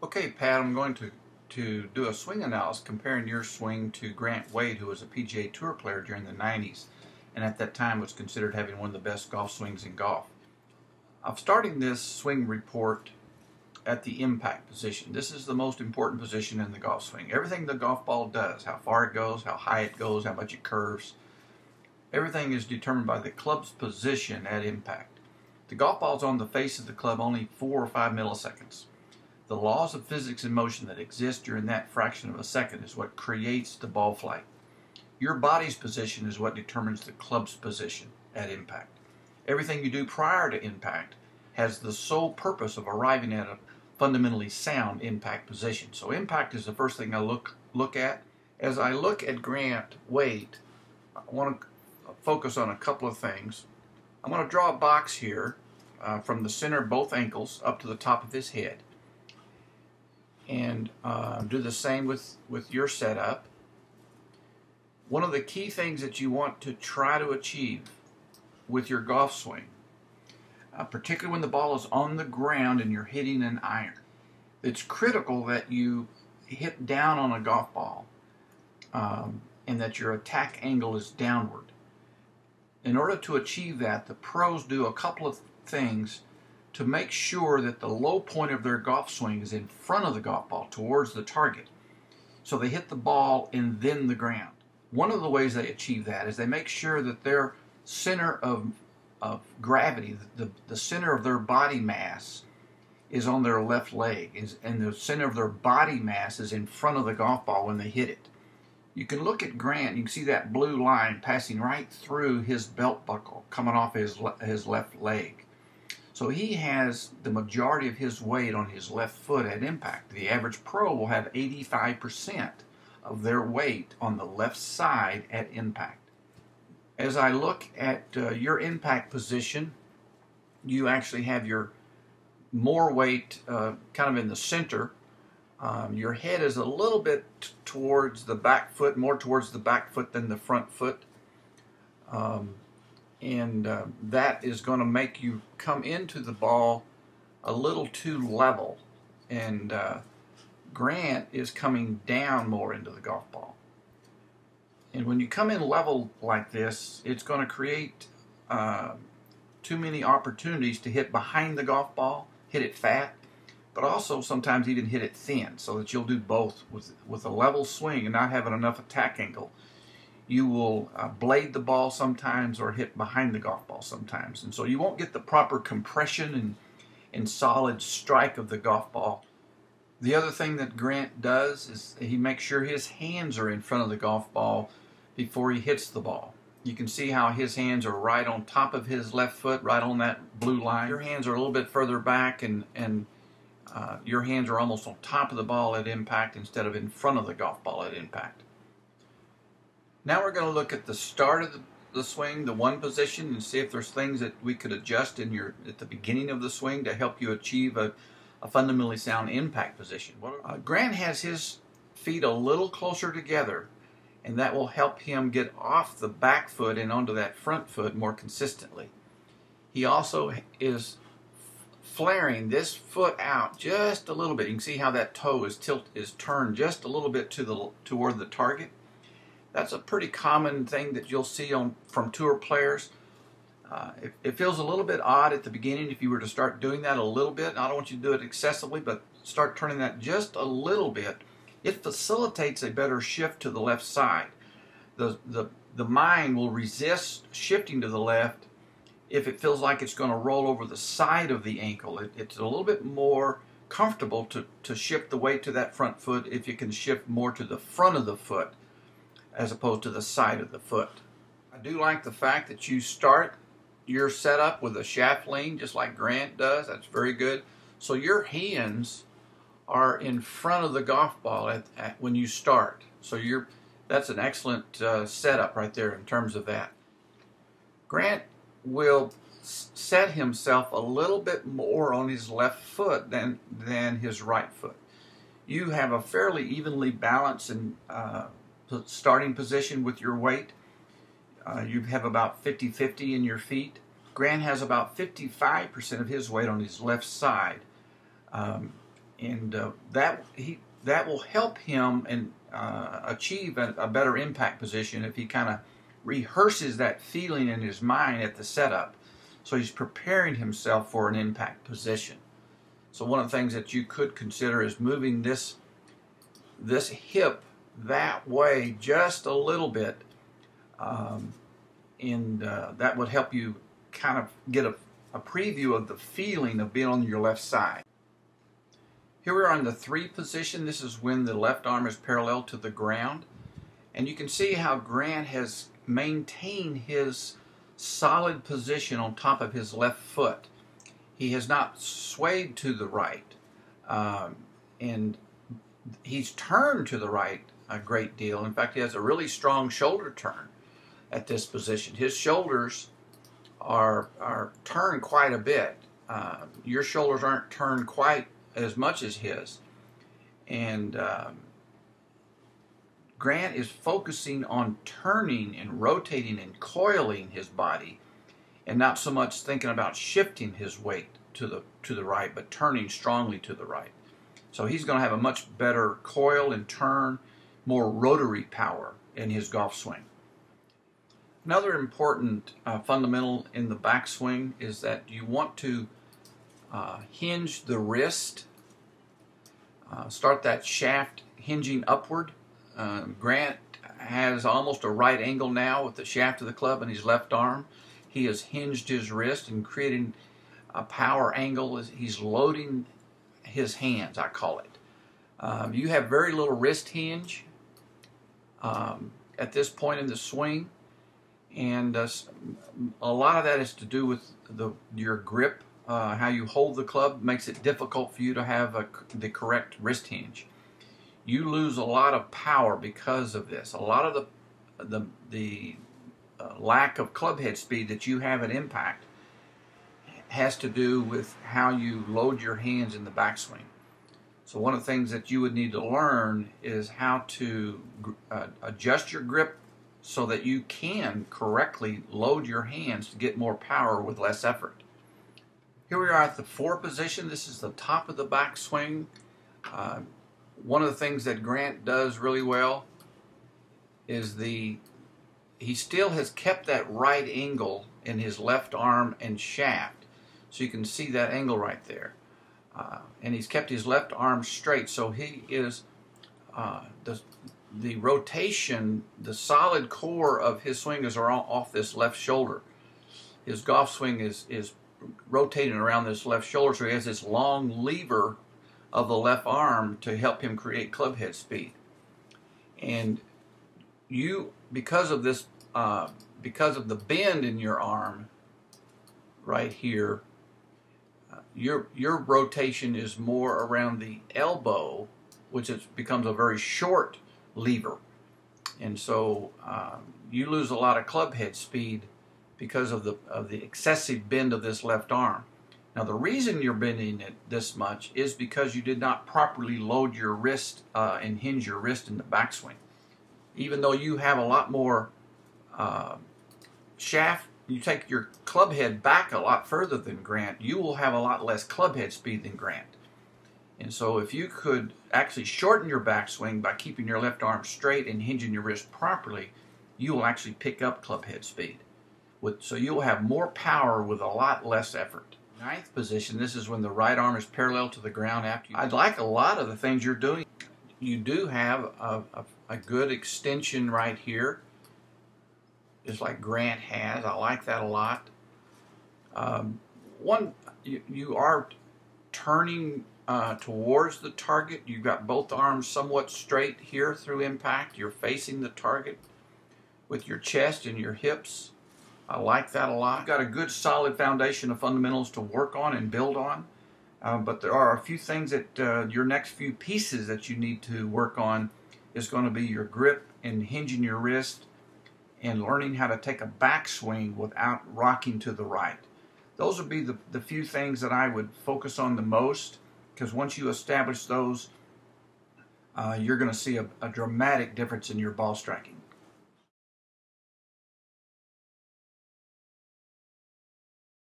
Okay, Pat, I'm going to, to do a swing analysis comparing your swing to Grant Waite, who was a PGA Tour player during the 90s and at that time was considered having one of the best golf swings in golf. I'm starting this swing report at the impact position. This is the most important position in the golf swing. Everything the golf ball does, how far it goes, how high it goes, how much it curves, everything is determined by the club's position at impact. The golf ball is on the face of the club only four or five milliseconds. The laws of physics and motion that exist during that fraction of a second is what creates the ball flight. Your body's position is what determines the club's position at impact. Everything you do prior to impact has the sole purpose of arriving at a fundamentally sound impact position. So impact is the first thing I look look at. As I look at Grant Waite, I want to focus on a couple of things. I'm going to draw a box here uh, from the center of both ankles up to the top of his head and uh, do the same with, with your setup. One of the key things that you want to try to achieve with your golf swing, uh, particularly when the ball is on the ground and you're hitting an iron, it's critical that you hit down on a golf ball um, and that your attack angle is downward. In order to achieve that, the pros do a couple of things to make sure that the low point of their golf swing is in front of the golf ball towards the target. So they hit the ball and then the ground. One of the ways they achieve that is they make sure that their center of, of gravity, the, the center of their body mass, is on their left leg, is, and the center of their body mass is in front of the golf ball when they hit it. You can look at Grant, you can see that blue line passing right through his belt buckle, coming off his, his left leg. So he has the majority of his weight on his left foot at impact. The average pro will have 85% of their weight on the left side at impact. As I look at uh, your impact position, you actually have your more weight uh, kind of in the center. Um, your head is a little bit towards the back foot, more towards the back foot than the front foot. Um, and uh, that is going to make you come into the ball a little too level. And uh, Grant is coming down more into the golf ball. And when you come in level like this, it's going to create uh, too many opportunities to hit behind the golf ball, hit it fat, but also sometimes even hit it thin, so that you'll do both with with a level swing and not having enough attack angle you will uh, blade the ball sometimes or hit behind the golf ball sometimes. And so you won't get the proper compression and, and solid strike of the golf ball. The other thing that Grant does is he makes sure his hands are in front of the golf ball before he hits the ball. You can see how his hands are right on top of his left foot, right on that blue line. Your hands are a little bit further back, and, and uh, your hands are almost on top of the ball at impact instead of in front of the golf ball at impact. Now we're going to look at the start of the, the, swing, the one position, and see if there's things that we could adjust in your at the beginning of the swing to help you achieve a, a fundamentally sound impact position. Uh, Grant has his feet a little closer together, and that will help him get off the back foot and onto that front foot more consistently. He also is flaring this foot out just a little bit. You can see how that toe is tilt is turned just a little bit to the toward the target. That's a pretty common thing that you'll see on from tour players. Uh, it, it, feels a little bit odd at the beginning if you were to start doing that a little bit. I don't want you to do it excessively, but start turning that just a little bit. It facilitates a better shift to the left side. The, the, the mind will resist shifting to the left if it feels like it's going to roll over the side of the ankle. It, it's a little bit more comfortable to, to shift the weight to that front foot if you can shift more to the front of the foot as opposed to the side of the foot. I do like the fact that you start your setup with a shaft lean just like Grant does. That's very good. So your hands are in front of the golf ball at, at when you start. So you're that's an excellent uh, setup right there in terms of that. Grant will set himself a little bit more on his left foot than than his right foot. You have a fairly evenly balanced and uh, starting position with your weight. Uh, you have about 50 50 in your feet. Grant has about 55% of his weight on his left side. Um, and uh, that he that will help him and uh, achieve a, a, better impact position if he kind of rehearses that feeling in his mind at the setup. So he's preparing himself for an impact position. So one of the things that you could consider is moving this this hip that way just a little bit, um, and uh, that would help you kind of get a, a preview of the feeling of being on your left side. Here we are on the three position. This is when the left arm is parallel to the ground. And you can see how Grant has maintained his solid position on top of his left foot. He has not swayed to the right. Um, and he's turned to the right a great deal. In fact, he has a really strong shoulder turn at this position. His shoulders are, are turned quite a bit. Uh, your shoulders aren't turned quite as much as his. And um, Grant is focusing on turning and rotating and coiling his body and not so much thinking about shifting his weight to the to the right but turning strongly to the right. So he's going to have a much better coil and turn, more rotary power in his golf swing. Another important uh, fundamental in the backswing is that you want to uh, hinge the wrist uh, start that shaft hinging upward. Uh, Grant has almost a right angle now with the shaft of the club in his left arm. He has hinged his wrist and creating a power angle. He's loading his hands, I call it. Um, you have very little wrist hinge um, at this point in the swing, and uh, a lot of that is to do with the your grip uh, how you hold the club makes it difficult for you to have a, the correct wrist hinge. You lose a lot of power because of this. A lot of the the, the uh, lack of club head speed that you have at impact has to do with how you load your hands in the backswing. So one of the things that you would need to learn is how to uh, adjust your grip so that you can correctly load your hands to get more power with less effort. Here we are at the four position. This is the top of the backswing. Uh, one of the things that Grant does really well is the he still has kept that right angle in his left arm and shaft. So you can see that angle right there. Uh, and he's kept his left arm straight. So he is uh, the the rotation, the solid core of his swing is off this left shoulder. His golf swing is is rotating around this left shoulder, so he has this long lever of the left arm to help him create club head speed. And you, because of this, uh, because of the bend in your arm, right here, your your rotation is more around the elbow, which is, becomes a very short lever, and so um, you lose a lot of club head speed because of the of the excessive bend of this left arm. Now the reason you're bending it this much is because you did not properly load your wrist uh, and hinge your wrist in the backswing. Even though you have a lot more uh, shaft, you take your club head back a lot further than Grant, you will have a lot less club head speed than Grant. And so if you could actually shorten your backswing by keeping your left arm straight and hinging your wrist properly, you will actually pick up club head speed. With, so you'll have more power with a lot less effort. Ninth position, this is when the right arm is parallel to the ground after you. I'd like a lot of the things you're doing. You do have a, a, a good extension right here, just like Grant has. I like that a lot. Um, one, you, you are turning uh, towards the target. You've got both arms somewhat straight here through impact. You're facing the target with your chest and your hips. I like that a lot. Got a good solid foundation of fundamentals to work on and build on. Uh, but there are a few things that uh, your next few pieces that you need to work on is going to be your grip and hinging your wrist and learning how to take a backswing without rocking to the right. Those would be the, the few things that I would focus on the most because once you establish those, uh, you're going to see a, a dramatic difference in your ball striking.